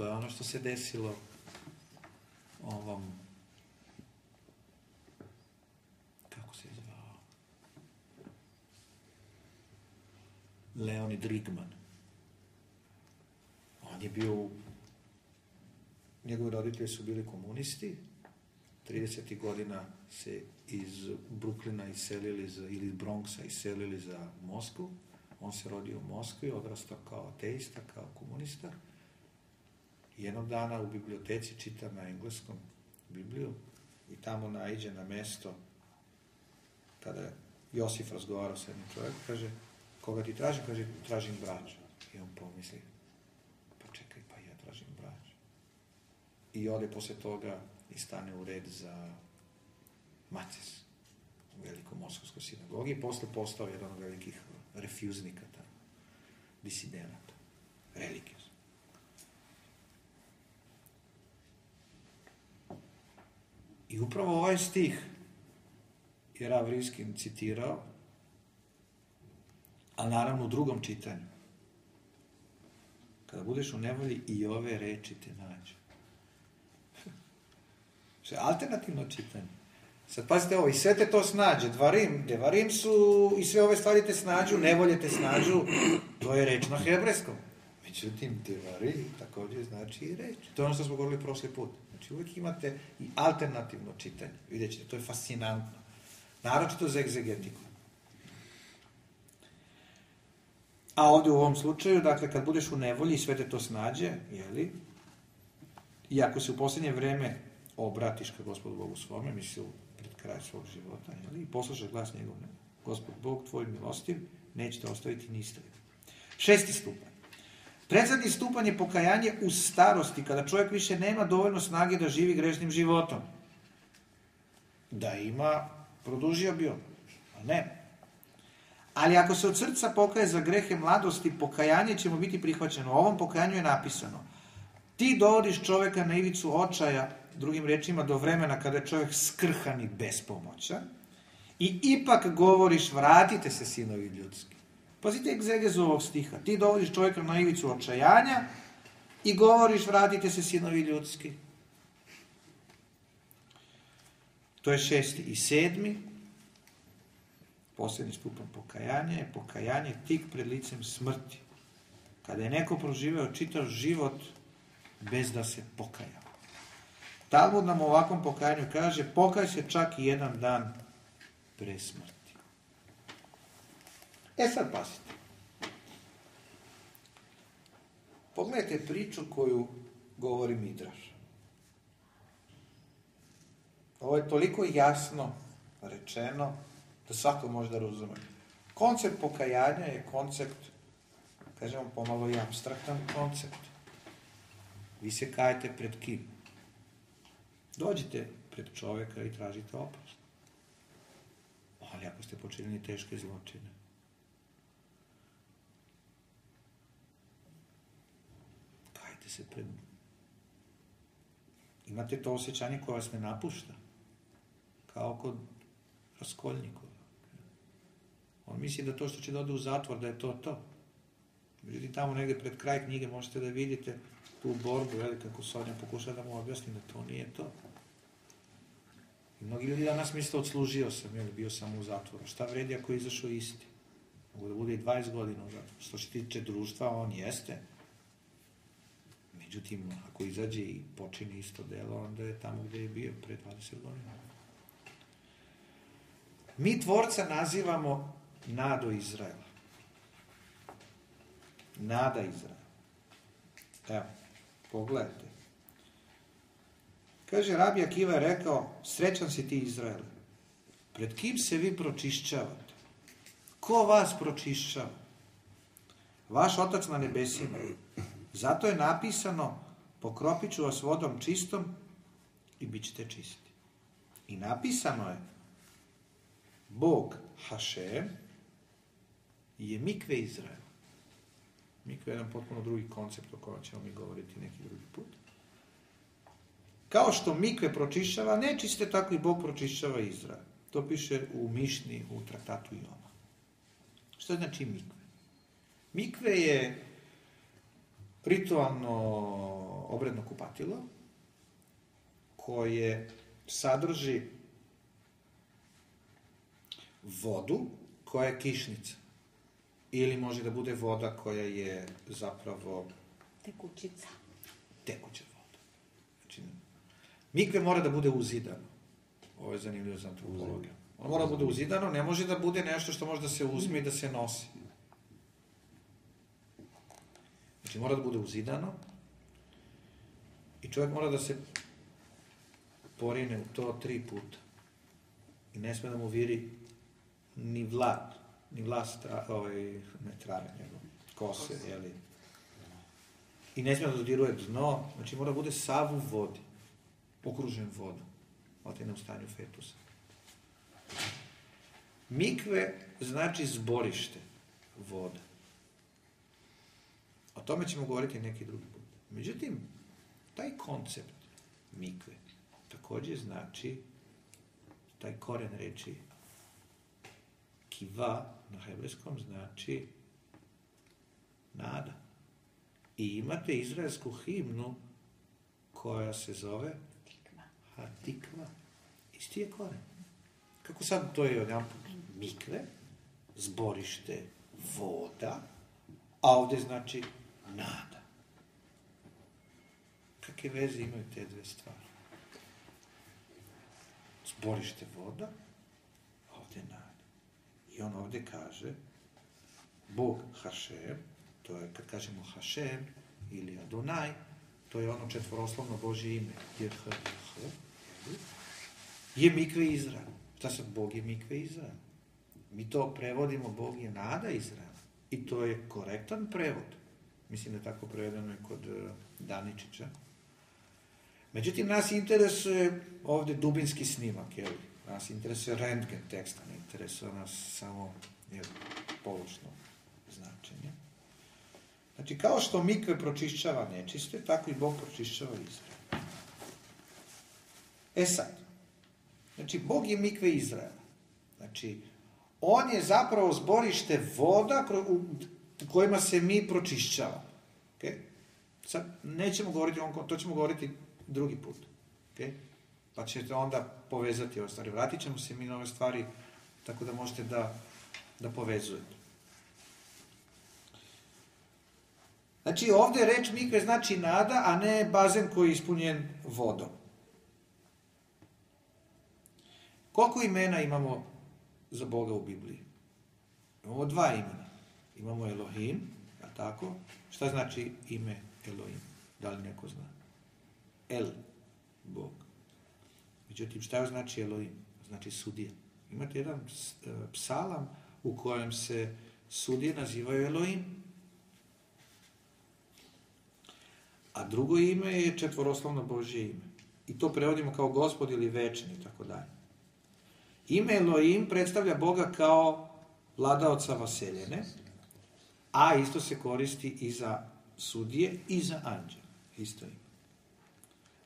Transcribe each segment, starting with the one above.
To je ono što se desilo ovom kako se zvao Leonid Rigman. On je bio njegovi roditelji su bili komunisti, 30. godina se iz Bruklina iselili za, ili iz Bronxa iselili za Moskvu. On se rodio u Moskvi, odrastao kao ateista, kao komunista. Jednog dana u biblioteci čita na engleskom Bibliju i tamo naiđe na mesto kada je Josif razgovarao sa jednim čovjekom, kaže, koga ti tražim? Kaže, tražim braću. I on pomisli, pa čekaj, pa ja tražim braću. I ode posle toga i stane u red za Macis u velikom moskovskoj sinagogi i posle postao jedan od velikih refuznika tamo, disidenata, religios. I upravo ovaj stih je Rav Riskin citirao, a naravno u drugom čitanju. Kada budeš u nevolji i ove reči te nađu. Što je alternativno čitanje. Sad pazite ovo, i sve te to snađe, dvarim, devarim su, i sve ove stvari te snađu, nevolje te snađu, to je reč na hebrejskom. Međutim, devarim takođe znači i reč. To je ono što smo govorili prošli put. Znači uvek imate i alternativno čitanje. Vidjet ćete, to je fascinantno. Naročito za egzegetiku. A ovde u ovom slučaju, dakle, kad budeš u nevolji i sve te to snađe, jeli, i ako se u poslednje vreme obratiš ka gospodu Bogu svome, misli pred kraj svog života, jeli, i poslušaš glas njegov, ne, gospod Bog tvoj milostiv, neće te ostaviti ni istaviti. Šesti stupanj. Predzadnji stupanj je pokajanje u starosti, kada čovjek više nema dovoljno snage da živi grežnim životom. Da ima, produžio bi on, a ne. Ali ako se od srca pokaje za grehe mladosti, pokajanje će mu biti prihvaćeno. U ovom pokajanju je napisano. Ti dovodiš čoveka na ivicu očaja, drugim rečima do vremena kada je čovjek skrhan i bespomoćan, i ipak govoriš, vratite se sinovi ljudski. Pazite egzegezu ovog stiha. Ti dovodiš čovjeka na ivicu očajanja i govoriš, vratite se sinovi ljudski. To je šesti i sedmi. Posljednji stupan pokajanja je pokajanje tik pred licem smrti. Kada je neko proživeo čitav život bez da se pokajao. Talmud nam u ovakvom pokajanju kaže pokaj se čak i jedan dan pre smrti. E sad pasite. Pogledajte priču koju govori Midraš. Ovo je toliko jasno rečeno da svako može da razume. Koncept pokajanja je koncept, kažemo pomalo i abstraktan koncept. Vi se kajete pred kim? Dođite pred čoveka i tražite oprost. Ali ako ste počinili teške zločine, se pred Imate to osjećanje koje vas ne napušta. Kao kod raskoljnikova. On misli da to što će da ode u zatvor, da je to to. Međutim, tamo negde pred kraj knjige možete da vidite tu borbu, jel, kako Sonja pokuša da mu objasni da to nije to. I mnogi ljudi danas misle, odslužio sam, jel, bio sam u zatvoru. Šta vredi ako je izašao isti? Mogu da bude i 20 godina u zatvoru. Što se tiče društva, on jeste. Međutim, ako izađe i počini isto delo, onda je tamo gde je bio pre 20 godina. Mi tvorca nazivamo nado Izraela. Nada Izraela. Evo, pogledajte. Kaže, Rabi Akiva je rekao, srećan si ti Izraele. Pred kim se vi pročišćavate? Ko vas pročišćava? Vaš otac na nebesima. Zato je napisano, pokropit ću vas vodom čistom i bit ćete čisti. I napisano je, Bog Hašem je mikve Izrael. Mikve je jedan potpuno drugi koncept o kojem ćemo mi govoriti neki drugi put. Kao što mikve pročišćava nečiste, tako i Bog pročišćava Izrael. To piše u Mišni, u traktatu Joma. Što znači mikve? Mikve je ritualno obredno kupatilo koje sadrži vodu koja je kišnica. Ili može da bude voda koja je zapravo Tekućica. tekuća voda. Znači, mikve mora da bude uzidano. Ovo je zanimljivo za antropologiju. Ono mora da bude uzidano, ne može da bude nešto što može da se uzme i da se nosi. Znači, mora da bude uzidano i čovjek mora da se porine u to tri puta. I ne sme da mu viri ni vlad, ni vlast, tra, ovaj, ne trave, nego kose, jeli. I ne sme da dodiruje dno, znači mora da bude sav u vodi, okružen vodom, otine u stanju fetusa. Mikve znači zborište voda. O tome ćemo govoriti neki drugi put. Međutim, taj koncept mikve takođe znači taj koren reči kiva na hebrejskom znači nada. I imate izraelsku himnu koja se zove Tikva. Hatikva. Isti je koren. Kako sad to je jedan mikve, zborište voda, a ovde znači nada. Kakve veze imaju te dve stvari? Zborište voda, a ovde nada. I on ovde kaže, Bog Hašem, to je kad kažemo Hašem ili Adonaj, to je ono četvoroslovno Božje ime, JH, je mikve Izrael. Šta sad, Bog je mikve Izrael. Mi to prevodimo, Bog je nada Izrael. I to je korektan prevod. Mislim da je tako prevedeno i kod uh, Daničića. Međutim, nas interesuje ovde dubinski snimak, jel? Nas interesuje rentgen teksta, ne interesuje nas samo jel, pološno značenje. Znači, kao što mikve pročišćava nečiste, tako i Bog pročišćava Izrael. E sad, znači, Bog je mikve Izraela. Znači, on je zapravo zborište voda u, u kojima se mi pročišćavamo. Okay? Sad, nećemo govoriti, on, to ćemo govoriti drugi put. Okay? Pa ćete onda povezati ove stvari. Vratit ćemo se mi na ove stvari tako da možete da, da povezujete. Znači, ovde reč mikve znači nada, a ne bazen koji je ispunjen vodom. Koliko imena imamo za Boga u Bibliji? Imamo dva imena. Imamo Elohim, je tako? Šta znači ime Elohim? Da li neko zna? El, Bog. Međutim, šta znači Elohim? Znači sudija. Imate jedan psalam u kojem se sudije nazivaju Elohim. A drugo ime je četvoroslovno Božje ime. I to prevodimo kao gospod ili večni i tako dalje. Ime Elohim predstavlja Boga kao vladaoca vaseljene, a isto se koristi i za sudije i za anđela. Isto ime.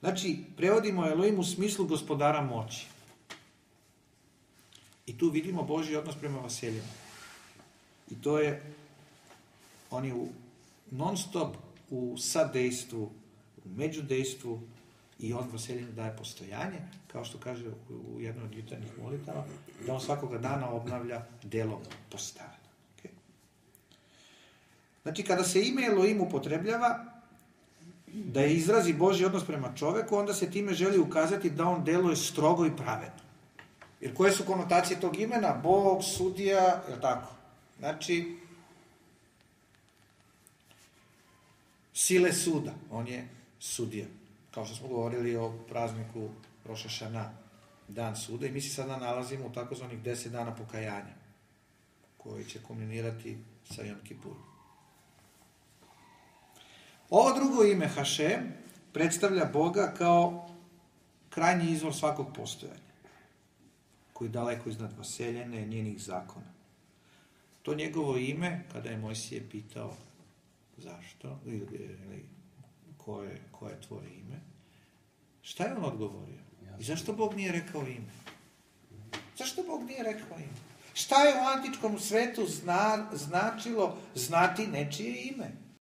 Znači, prevodimo Elohim u smislu gospodara moći. I tu vidimo Božji odnos prema vaseljama. I to je, on je u non stop u sadejstvu, u međudejstvu i on vaseljinu daje postojanje, kao što kaže u jednoj od jutarnjih molitava, da on svakoga dana obnavlja delom postavljena. Znači, kada se ime Elohim upotrebljava, da je izrazi Boži odnos prema čoveku, onda se time želi ukazati da on deluje strogo i pravedno. Jer koje su konotacije tog imena? Bog, sudija, je tako? Znači, sile suda, on je sudija. Kao što smo govorili o prazniku Roša Šana, dan suda, i mi se sada nalazimo u takozvanih 10 dana pokajanja, koji će kombinirati sa Jom Kipurom. Ovo drugo ime Hašem predstavlja Boga kao krajnji izvor svakog postojanja, koji je daleko iznad vaseljene njenih zakona. To njegovo ime, kada je Mojsije pitao zašto, ili, ili ko, je, ko je tvoje ime, šta je on odgovorio? I zašto Bog nije rekao ime? Zašto Bog nije rekao ime? Šta je u antičkom svetu zna, značilo znati nečije ime?